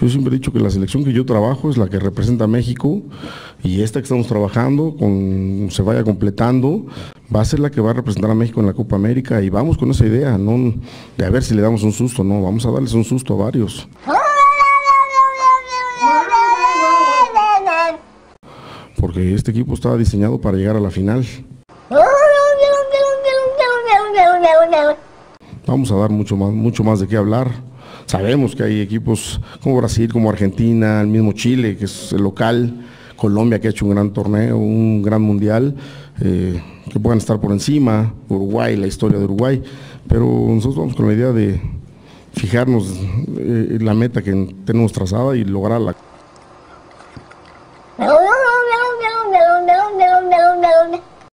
Yo siempre he dicho que la selección que yo trabajo es la que representa a México y esta que estamos trabajando, con, se vaya completando, va a ser la que va a representar a México en la Copa América y vamos con esa idea, no de a ver si le damos un susto, no, vamos a darles un susto a varios. Porque este equipo estaba diseñado para llegar a la final. Vamos a dar mucho más, mucho más de qué hablar. Sabemos que hay equipos como Brasil, como Argentina, el mismo Chile, que es el local, Colombia, que ha hecho un gran torneo, un gran mundial, eh, que puedan estar por encima, Uruguay, la historia de Uruguay, pero nosotros vamos con la idea de fijarnos eh, la meta que tenemos trazada y lograrla.